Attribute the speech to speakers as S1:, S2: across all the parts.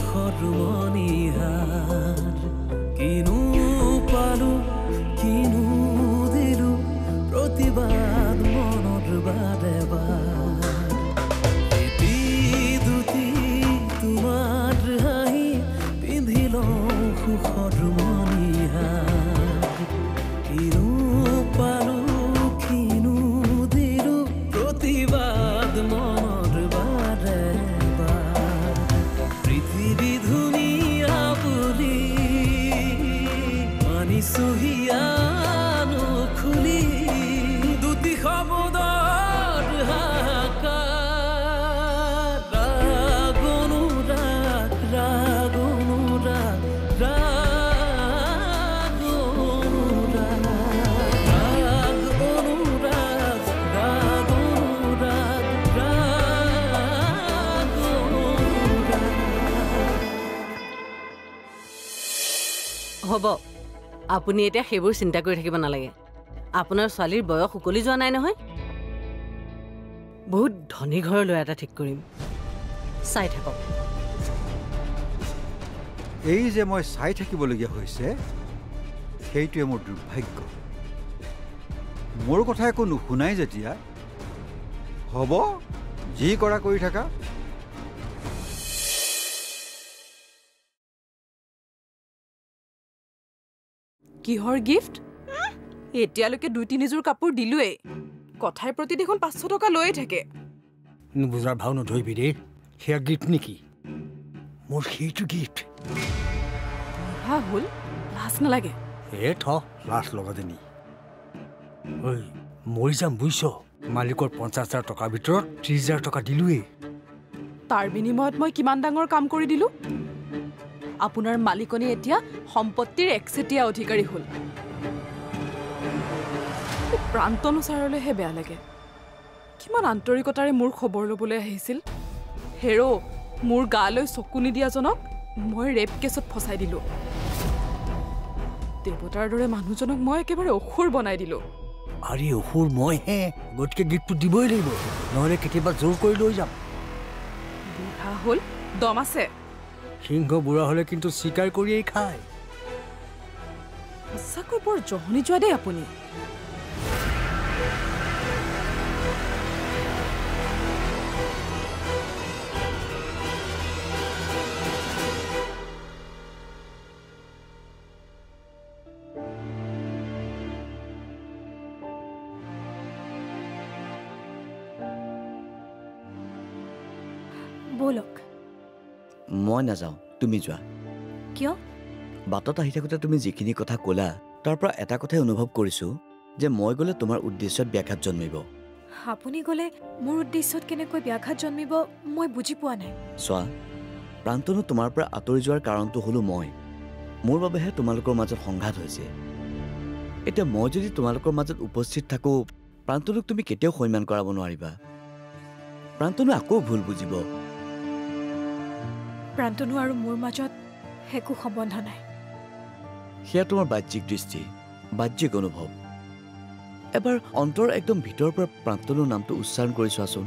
S1: সুখৰ
S2: হ'ব। আপুনি এতিয়া সেইবোৰ চিন্তা কৰি থাকিব নালাগে। আপোনাৰ ছোৱালীৰ বয়স উকলি যোৱা নাই নহয়? বহুত ধনী ঘৰৰ ল'ৰা এটা ঠিক কৰিম। চাই থাকক।
S3: এই যে মই চাই থাকিবলগীয়া হৈছে সেইটোৱে মোৰ দুৰ্ভাগ্য। মোৰ কথা একো নুশুনাই যেতিয়া। হ'ব যি কৰা কৰি থাকা।
S4: কিহৰ গিফ্ট এতিয়ালৈকে দুই তিনিযোৰ কাপোৰ দিলোৱেই। কথাই প্ৰতি দেখোন পাঁচশ টকা লৈয়ে থাকে।
S5: নুবুজাৰ ভাও নধৰিবি দেই। সেয়া গিফ্ট নেকি? মোৰ সেইটো গিফ্ট
S4: হ'ল লাজ নালাগে।
S5: এ থ লাজ লগতে নি ঐ মৰি যাম বুজিছ মালিকৰ পঞ্চাছ হাজাৰ টকাৰ ভিতৰত ত্ৰিছ হাজাৰ টকা দিলোৱেই।
S4: তাৰ বিনিময়ত মই কিমান ডাঙৰ কাম কৰি দিলো? আপোনাৰ মালিকনী এতিয়া সম্পত্তিৰ একচেটীয়া অধিকাৰী হ'ল। প্ৰান্তনু ছাৰলৈহে বেয়া লাগে। কিমান আন্তৰিকতাৰে মোৰ খবৰ ল'বলৈ আহিছিল। হেৰ' মোৰ গালৈ চকু নিদিয়াজনক মই ৰেপ কেছত ফচাই দিলোঁ। দেৱতাৰ দৰে মানুহজনক মই একেবাৰে অসুৰ বনাই দিলোঁ।
S5: আৰে অসুৰ মইহে গতিকে গিফ্টটো দিবই লাগিব। নহ'লে কেতিয়াবা জোৰ কৰি লৈ যাম।
S4: বুঢ়া হ'ল দম আছে।
S5: সিংহ বুঢ়া হ'লে কিন্তু চিকাৰ কৰিয়েই খায়।
S4: সঁচাকৈ বৰ জহনি যোৱা দেই আপুনি।
S6: মই নাযাওঁ তুমি যোৱা।
S7: কিয়?
S6: বাটত আহি থাকোঁতে তুমি যিখিনি কথা ক'লা তাৰ পৰা এটা কথাই অনুভৱ কৰিছোঁ যে মই গ'লে তোমাৰ উদ্দেশ্যত ব্যাঘাত জন্মিব।
S7: আপুনি গ'লে মোৰ উদ্দেশ্যত কেনেকৈ ব্যাঘাত জন্মিব মই বুজি পোৱা নাই।
S6: চোৱা প্ৰান্তনু তোমাৰ পৰা আঁতৰি যোৱাৰ কাৰণটো হ'লো মই। মোৰ বাবেহে তোমালোকৰ মাজত সংঘাত হৈছে। এতিয়া মই যদি তোমালোকৰ মাজত উপস্থিত থাকোঁ প্ৰান্তনুক তুমি কেতিয়াও সন্মান কৰাব নোৱাৰিবা। প্ৰান্তনু আকৌ ভুল বুজিব।
S7: প্ৰান্তনু আৰু মোৰ মাজত একো সম্বন্ধ নাই।
S6: সেয়া তোমাৰ বাহ্যিক দৃষ্টি বাহ্যিক অনুভৱ। এবাৰ অন্তৰ একদম ভিতৰৰ পৰা প্ৰান্তনুৰ নামটো উচ্চাৰণ কৰি চোৱাচোন।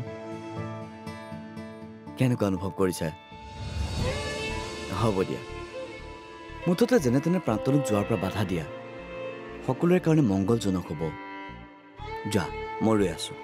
S6: কেনেকুৱা অনুভৱ কৰিছা? হ'ব দিয়া। মুঠতে যেনে তেনে প্ৰান্তনুক যোৱাৰ পৰা বাধা দিয়া। সকলোৰে কাৰণে মংগলজনক হ'ব। যোৱা মই ৰৈ আছোঁ।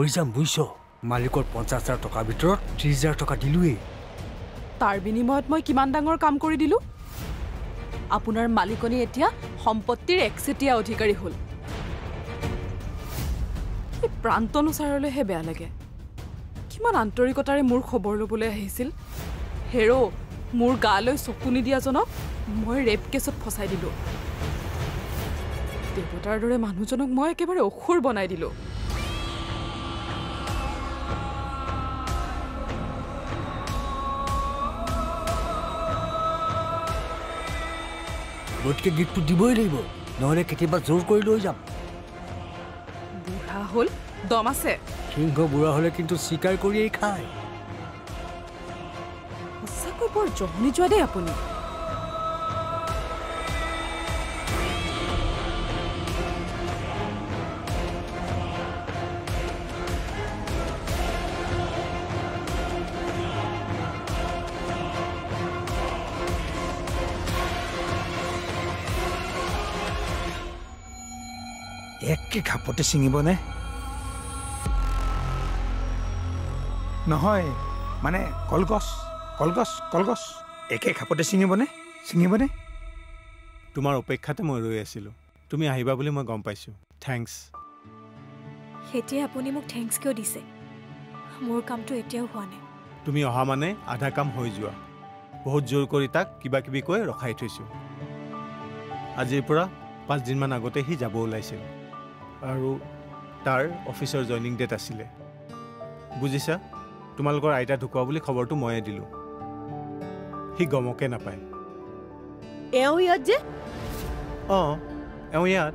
S5: মৰি যাম বুজিছ মালিকৰ পঞ্চাছ হাজাৰ টকাৰ ভিতৰত ত্ৰিছ হাজাৰ টকা দিলোৱেই।
S4: তাৰ বিনিময়ত মই কিমান ডাঙৰ কাম কৰি দিলো? আপোনাৰ মালিকনী এতিয়া সম্পত্তিৰ একচেটীয়া অধিকাৰী হ'ল। এই প্ৰান্তনু ছাৰলৈহে বেয়া লাগে। কিমান আন্তৰিকতাৰে মোৰ খবৰ ল'বলৈ আহিছিল। হেৰ' মোৰ গালৈ চকু নিদিয়াজনক মই ৰেপ কেছত ফচাই দিলোঁ।
S1: দেৱতাৰ দৰে মানুহজনক মই একেবাৰে অসুৰ বনাই দিলোঁ।
S5: গতিকে গীতটো দিবই লাগিব নহ'লে কেতিয়াবা জোৰ কৰি লৈ যাম।
S1: বুঢ়া হ'ল দম আছে।
S5: সিংহ বুঢ়া হ'লে কিন্তু চিকাৰ কৰিয়েই খায়।
S1: সঁচাকৈ বৰ জমনি যোৱা দেই আপুনি।
S8: একে ঘাপতে ছিঙিবনে? নহয় মানে কলগছ কলগছ কলগছ একে ঘাপতে ছিঙিবনে? ছিঙিবনে?
S9: তোমাৰ অপেক্ষাতে মই ৰৈ আছিলোঁ। তুমি আহিবা বুলি মই গম পাইছোঁ। থেংকছ
S10: এতিয়া আপুনি মোক থেংকছ কিয় দিছে? মোৰ কামটো এতিয়াও হোৱা নাই।
S9: তুমি অহা মানে আধা কাম হৈ যোৱা। বহুত জোৰ কৰি তাক কিবা কিবি কৈ ৰখাই থৈছোঁ। আজিৰ পৰা পাঁচদিনমান আগতে সি যাব ওলাইছিল। আৰু তাৰ অফিচৰ জইনিং ডেট আছিলে। বুজিছা? তোমালোকৰ আইতা ঢুকোৱা বুলি খবৰটো ময়ে দিলোঁ। সি গমকে নাপায়।
S11: এওঁ ইয়াত যে?
S9: অঁ এওঁ ইয়াত।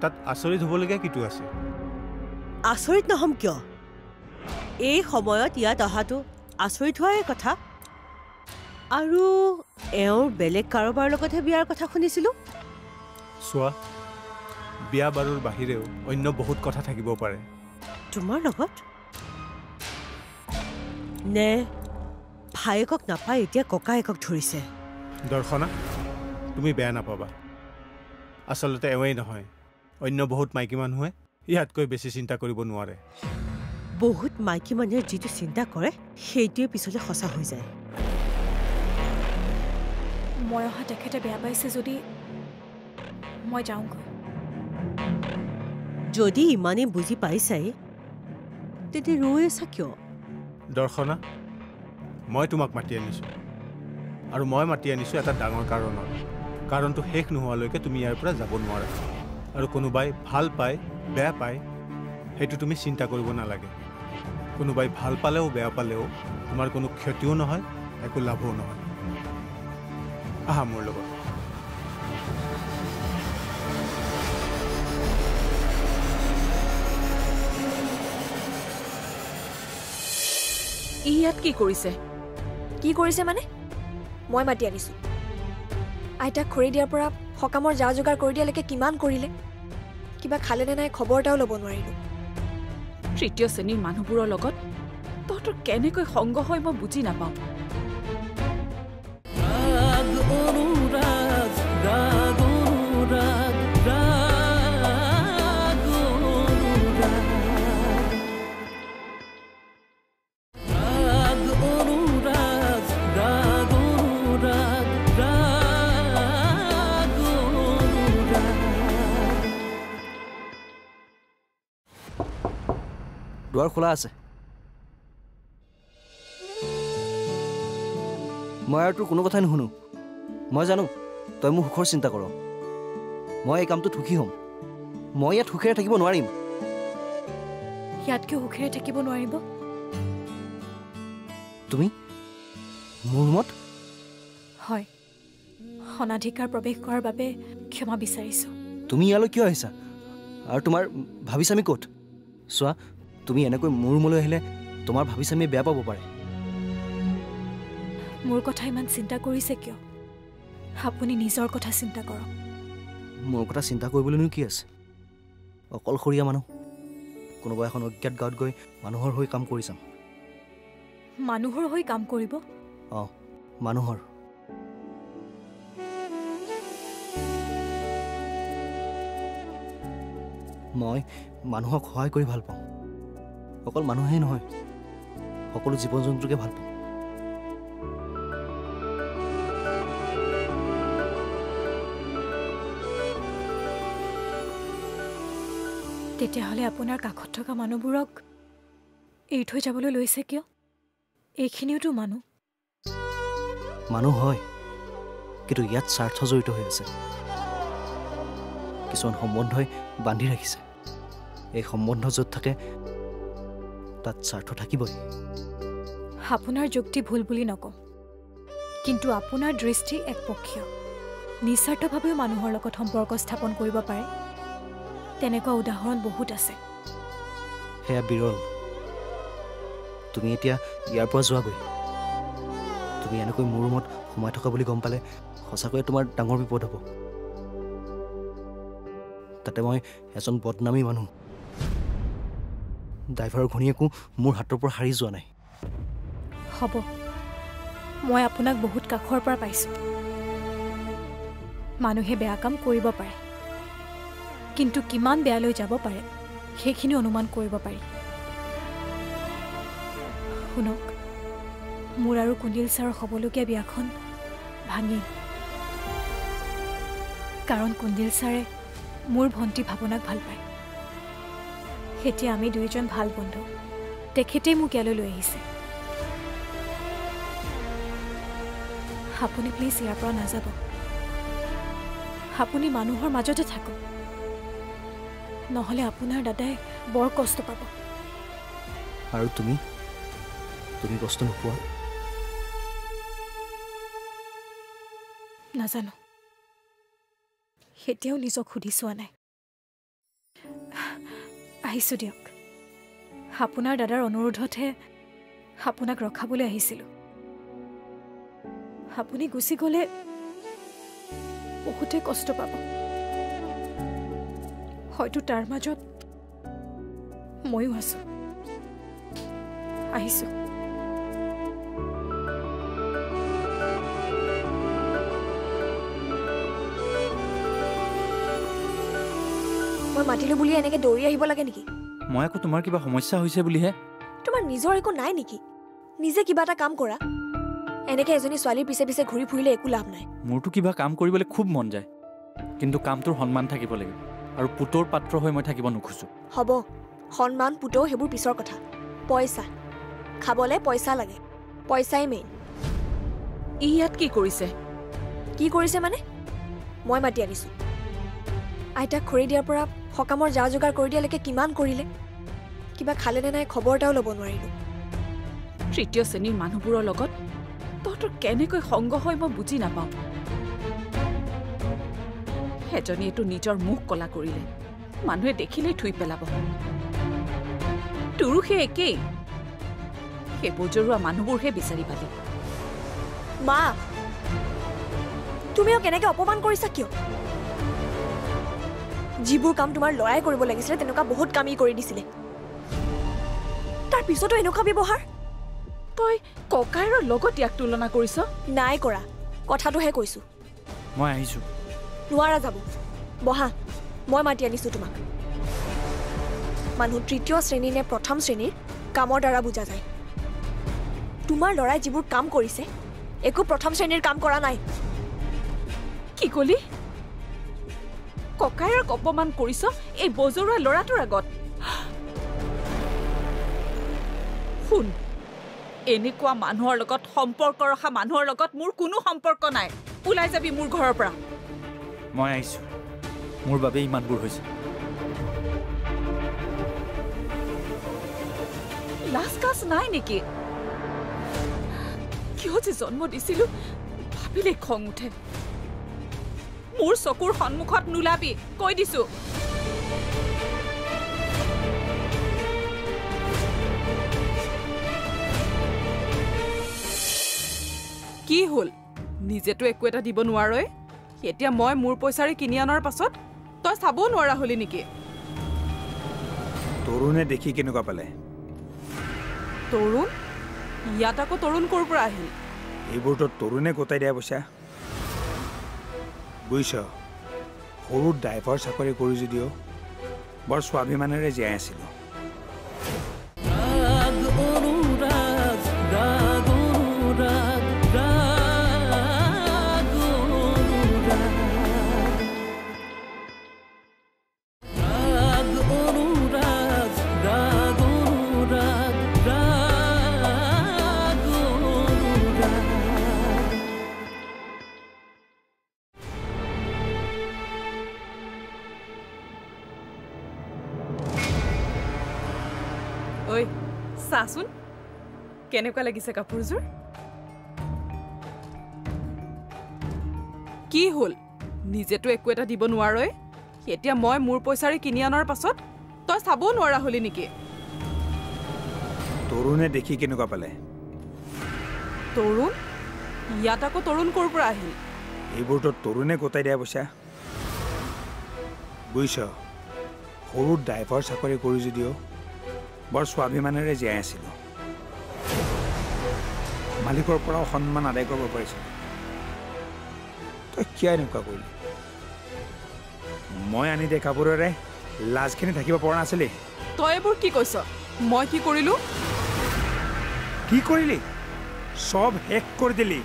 S9: তাত আচৰিত হ'বলগীয়া কিটো আছে?
S11: আচৰিত নহ'ম কিয়? এই সময়ত ইয়াত অহাটো আচৰিত হোৱাৰে কথা। আৰু এওঁৰ বেলেগ কাৰোবাৰ লগতহে বিয়াৰ কথা শুনিছিলোঁ।
S9: চোৱা বিয়া বাৰুৰ বাহিৰেও অন্য বহুত কথা থাকিব পাৰে।
S11: তোমাৰ লগত? নে ভায়েকক নাপাই এতিয়া ককায়েকক ধৰিছে?
S9: দৰ্শনা তুমি বেয়া নাপাবা। আচলতে এওঁৱেই নহয় অন্য বহুত মাইকী মানুহে ইয়াতকৈ বেছি চিন্তা কৰিব নোৱাৰে।
S11: বহুত মাইকী মানুহে যিটো চিন্তা কৰে সেইটোৱে পিছলৈ সঁচা হৈ যায়।
S10: মই অহা তেখেতে বেয়া পাইছে যদি মই যাওঁগৈ।
S11: যদি ইমানেই বুজি পাইছাই তেতিয়া ৰৈ আছা কিয়?
S9: দৰ্শনা মই তোমাক মাতি আনিছোঁ। আৰু মই মাতি আনিছোঁ এটা ডাঙৰ কাৰণত কাৰণটো শেষ নোহোৱালৈকে তুমি ইয়াৰ পৰা যাব নোৱাৰা। আৰু কোনোবাই ভাল পায় বেয়া পায় সেইটো তুমি চিন্তা কৰিব নালাগে। কোনোবাই ভাল পালেও বেয়া পালেও তোমাৰ কোনো ক্ষতিও নহয় একো লাভো নহয়। আহা মোৰ লগত।
S1: ই ইয়াত কি কৰিছে?
S10: কি কৰিছে মানে? মই মাতি আনিছোঁ। আইতাক খৰি দিয়াৰ পৰা সকামৰ যা যোগাৰ কৰি দিয়ালৈকে কিমান কৰিলে? কিবা খালে নে নাই খবৰ এটাও ল'ব নোৱাৰিলোঁ।
S1: তৃতীয় শ্ৰেণীৰ মানুহবোৰৰ লগত তহঁতৰ কেনেকৈ সংগ হয় মই বুজি নাপাওঁ।
S12: দুৱাৰ খোলা আছে মই আৰু তোৰ কোনো কথাই নুশুনো। মই জানো তই মোৰ সুখৰ চিন্তা কৰ। মই এই কামটোত সুখী হ'ম। মই ইয়াত সুখেৰে থাকিব নোৱাৰিম।
S10: ইয়াতকৈ সুখেৰে থাকিব নোৱাৰিব?
S12: তুমি? মোৰ ৰুমত?
S10: হয়। অনাধিকাৰ প্ৰৱেশ কৰাৰ বাবে ক্ষমা বিচাৰিছোঁ।
S12: তুমি ইয়ালৈ কিয় আহিছা? আৰু তোমাৰ ভাবিছামি ক'ত? চোৱা তুমি এনেকৈ মোৰ ৰুমলৈ আহিলে তোমাৰ ভাবিছামি বেয়া পাব পাৰে।
S10: মোৰ কথা ইমান চিন্তা কৰিছে কিয়? আপুনি নিজৰ কথা চিন্তা কৰক।
S12: মোৰ কথা চিন্তা কৰিবলৈনো কি আছে? অকলশৰীয়া মানুহ। কোনোবা এখন অজ্ঞাত গাঁৱত গৈ মানুহৰ হৈ কাম কৰি চাম।
S10: মানুহৰ হৈ কাম কৰিব?
S12: অঁ মানুহৰ। মই মানুহক সহায় কৰি ভাল পাওঁ। অকল মানুহেই নহয় সকলো জীৱ জন্তুকে ভাল পাওঁ।
S10: তেতিয়াহ'লে আপোনাৰ কাষত থকা মানুহবোৰক এৰি থৈ যাবলৈ লৈছে কিয়? এইখিনিওতো মানুহ।
S12: মানুহ হয় কিন্তু ইয়াত স্বাৰ্থ জড়িত হৈ আছে। কিছুমান সম্বন্ধই বান্ধি ৰাখিছে। এই সম্বন্ধ য'ত থাকে তাত স্বাৰ্থ থাকিবই।
S10: আপোনাৰ যুক্তি ভুল বুলি নকওঁ। কিন্তু আপোনাৰ দৃষ্টি একপক্ষীয়। নিস্বাৰ্থভাৱেও মানুহৰ লগত সম্পৰ্ক স্থাপন কৰিব পাৰে। তেনেকুৱা উদাহৰণ বহুত আছে।
S12: সেয়া বিৰল। তুমি এতিয়া ইয়াৰ পৰা যোৱাগৈ। তুমি এনেকৈ মোৰ ৰুমত সোমাই থকা বুলি গম পালে সঁচাকৈয়ে তোমাৰ ডাঙৰ বিপদ হ'ব। তাতে মই এজন বদনামী মানুহ। ড্ৰাইভাৰৰ ঘৈণীয়েকো মোৰ হাতৰ পৰা সাৰি যোৱা নাই।
S10: হ'ব। মই আপোনাক বহুত কাষৰ পৰা পাইছোঁ। মানুহে বেয়া কাম কৰিব পাৰে। কিন্তু কিমান বেয়ালৈ যাব পাৰে সেইখিনি অনুমান কৰিব পাৰি। শুনক মোৰ আৰু কুন্দিল ছাৰৰ হ'বলগীয়া বিয়াখন ভাঙিল। কাৰণ কুন্দিল ছাৰে মোৰ ভণ্টি ভাৱনাক ভাল পায়। এতিয়া আমি দুয়োজন ভাল বন্ধু। তেখেতেই মোক ইয়ালৈ লৈ আহিছে। আপুনি প্লিজ ইয়াৰ পৰা নাযাব। আপুনি মানুহৰ মাজতে থাকক। নহ'লে আপোনাৰ দাদাই বৰ কষ্ট পাব।
S12: আৰু তুমি? তুমি কষ্ট নোপোৱা?
S10: নাজানো। এতিয়াও নিজক সুধি চোৱা নাই। আহিছোঁ দিয়ক। আপোনাৰ দাদাৰ অনুৰোধতহে আপোনাক ৰখাবলৈ আহিছিলোঁ। আপুনি গুচি গ'লে বহুতে কষ্ট পাব। হয়তো তাৰ মাজত ময়ো আছোঁ। আহিছোঁ।
S7: মই মাতিলো বুলি এনেকে দৌৰি আহিব লাগে নেকি?
S13: মই আকৌ তোমাৰ কিবা সমস্যা হৈছে বুলিহে।
S7: তোমাৰ নিজৰ একো নাই নেকি? নিজে কিবা এটা কাম কৰা। এনেকে এজনী ছোৱালীৰ পিছে পিছে ঘূৰি ফুৰিলে একো লাভ নাই।
S13: মোৰতো কিবা কাম কৰিবলৈ খুব মন যায়। কিন্তু কামটোৰ সন্মান থাকিব লাগিব। আৰু পুতৰ পাত্ৰ হৈ মই থাকিব নোখোজোঁ।
S7: হ'ব। সন্মান পুতৌ সেইবোৰ পিছৰ কথা। পইচা। খাবলৈ পইচা লাগে। পইচাই মেইন
S14: ই ইয়াত কি কৰিছে?
S7: কি কৰিছে মানে? মই মাতি আনিছোঁ। আইতাক খৰি দিয়াৰ পৰা সকামৰ যা যোগাৰ কৰি দিয়ালৈকে কিমান কৰিলে? কিবা খালে নে নাই খবৰ এটাও ল'ব নোৱাৰিলোঁ।
S14: তৃতীয় শ্ৰেণীৰ মানুহবোৰৰ লগত তহঁতৰ কেনেকৈ সংগ হয় মই বুজি নাপাওঁ। এজনীয়েতো নিজৰ মুখ কলা কৰিলে। মানুহে দেখিলেই থুই পেলাব। তোৰো সেই একেই। সেইবোৰ জৰুৱা মানুহবোৰহে বিচাৰি পালি।
S7: মা তুমিও কেনেকে অপমান কৰিছা কিয়? যিবোৰ কাম তোমাৰ ল'ৰাই কৰিব লাগিছিলে তেনেকুৱা বহুত কাম ই কৰি দিছিলে। তাৰ পিছতো এনেকুৱা ব্যৱহাৰ?
S14: তই ককাইৰৰ লগত ইয়াক তুলনা কৰিছ?
S7: নাই কৰা। কথাটোহে কৈছো।
S13: মই আহিছোঁ।
S7: নোৱাৰা যাব। বহা মই মাতি আনিছোঁ তোমাক। মানুহ তৃতীয় শ্ৰেণী নে প্ৰথম শ্ৰেণীৰ কামৰ দ্বাৰা বুজা যায়। তোমাৰ ল'ৰাই যিবোৰ কাম কৰিছে একো প্ৰথম শ্ৰেণীৰ কাম কৰা নাই।
S14: কি কলি? ককাইৰক অপমান কৰিছ এই বজৰুৱা ল'ৰাটোৰ আগত। শুন এনেকুৱা মানুহৰ লগত সম্পৰ্ক ৰখা মানুহৰ লগত মোৰ কোনো সম্পৰ্ক নাই। ওলাই যাবি মোৰ ঘৰৰ পৰা।
S13: মই আহিছোঁ। মোৰ বাবে ইমানবোৰ হৈছে।
S14: লাজ কাজ নাই নেকি? কিয় যে জন্ম দিছিলো ভাবিলে খং উঠে। মোৰ চকুৰ সন্মুখত নোলাবি। কৈ দিছো। কি হ'ল? নিজেতো একো এটা দিব নোৱাৰই। এতিয়া মই মোৰ পইচাৰে কিনি অনাৰ পাছত তই চাবও নোৱাৰা হলি নেকি?
S1: তৰুণে দেখি কেনেকুৱা পালে?
S14: তৰুণ? ইয়াত আকৌ তৰুণ ক'ৰ পৰা আহিল?
S1: এইবোৰতো তৰুণে গোটাই দিয়া পইচা। বুজিছ? সৰু ড্ৰাইভাৰ চাকৰি কৰি যদিও বৰ স্বাভিমানেৰে জীয়াই আছিলোঁ।
S4: কেনেকুৱা লাগিছে কাপোৰযোৰ? কি হ'ল? নিজেতো একো এটা দিব নোৱাৰই। এতিয়া মই মোৰ পইচাৰে কিনি অনাৰ পাছত তই চাবও নোৱাৰা হলি নেকি?
S8: তৰুণে দেখি কেনেকুৱা পালে?
S4: তৰুণ? ইয়াত আকৌ তৰুণ ক'ৰ পৰা আহিল?
S8: এইবোৰতো তৰুণে গোটাই দিয়া পইচা। বুজিছ? সৰু ড্ৰাইভাৰ চাকৰি কৰি যদিও বৰ স্বাভিমানেৰে জীয়াই আছিলোঁ। মালিকৰ পৰাও সন্মান আদায় কৰিব পাৰিছিলোঁ তই কিয় এনেকুৱা কৰিলি? মই আনি দিয়া কাপোৰেৰে লাজখিনি থাকিব পৰা নাছিলি।
S4: তই এইবোৰ কি কৈছ? মই কি কৰিলোঁ?
S8: কি কৰিলি? চব শেষ কৰি দিলি।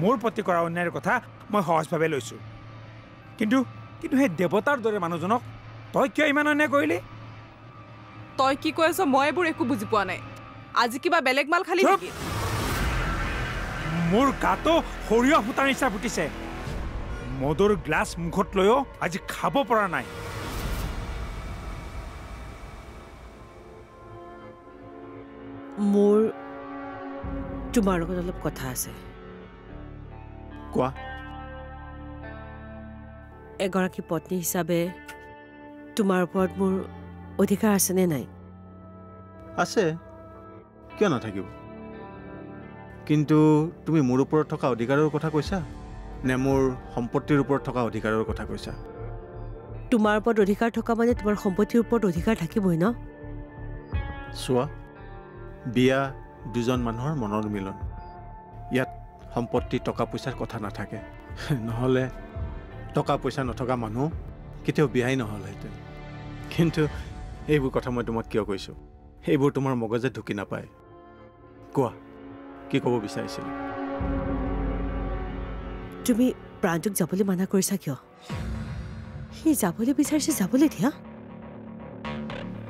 S8: মোৰ প্ৰতি কৰা অন্যায়ৰ কথা মই সহজভাৱে লৈছোঁ। কিন্তু কিন্তু সেই দেৱতাৰ দৰে মানুহজনক তই কিয় ইমান অন্যায় কৰিলি?
S4: তই কি কৈ আছ? মই এইবোৰ একো বুজি পোৱা নাই। আজি কিবা বেলেগ মাল খালি নেকি?
S8: মোৰ গাটো সৰিয়হ ফুটাৰ নিচিনা ফুটিছে। মদৰ গ্লাছ মুখত লৈও আজি খাব পৰা নাই।
S11: মোৰ তোমাৰ লগত অলপ কথা আছে।
S9: কোৱা।
S11: এগৰাকী পত্নী হিচাপে তোমাৰ ওপৰত মোৰ অধিকাৰ আছেনে নাই?
S9: আছে। কিয় নাথাকিব? কিন্তু তুমি মোৰ ওপৰত থকা অধিকাৰৰ কথা কৈছা? নে মোৰ সম্পত্তিৰ ওপৰত থকা অধিকাৰৰ কথা কৈছা?
S11: তোমাৰ ওপৰত অধিকাৰ থকা মানে তোমাৰ সম্পত্তিৰ ওপৰত অধিকাৰ থাকিবই ন?
S9: চোৱা বিয়া দুজন মানুহৰ মনৰ মিলন। ইয়াত সম্পত্তি টকা পইচাৰ কথা নাথাকে। নহ'লে টকা পইচা নথকা মানুহ কেতিয়াও বিয়াই নহ'লহেঁতেন। কিন্তু এইবোৰ কথা মই তোমাক কিয় কৈছোঁ? সেইবোৰ তোমাৰ মগজে ঢুকি নাপায়। কোৱা। কি ক'ব বিচাৰিছিলা?
S11: তুমি প্ৰাণটোক যাবলৈ মানা কৰিছা কিয়? সি যাবলৈ বিচাৰিছে যাবলৈ দিয়া?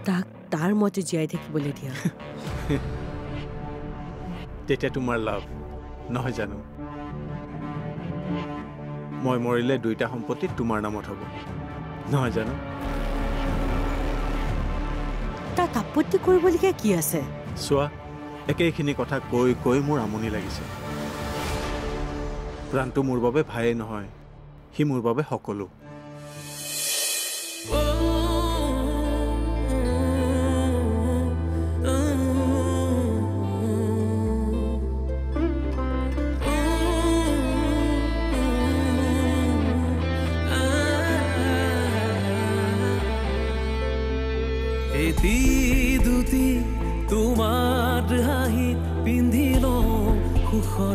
S11: তাক তাৰ মতে জীয়াই থাকিবলৈ দিয়া?
S9: তেতিয়া তোমাৰ লাভ নহয় জানো? মই মৰিলে দুইটা সম্পত্তি তোমাৰ নামত হ'ব। নহয় জানো?
S11: তাক আপত্তি কৰিবলগীয়া কি আছে?
S9: চোৱা একেইখিনি কথা কৈ কৈ মোৰ আমনি লাগিছে। প্ৰাণটো মোৰ বাবে ভায়েই নহয় সি মোৰ বাবে সকলো।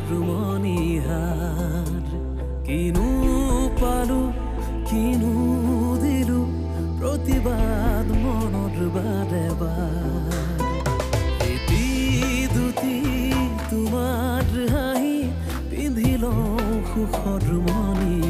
S1: ৰুমনিহাৰ কিনো পালো কিনো দিলো প্ৰতিবাদ মনত বাৰে বাৰি দুটি তোমাৰ হাঁহি পিন্ধি লওঁ সুখৰ ৰুমনিহাৰ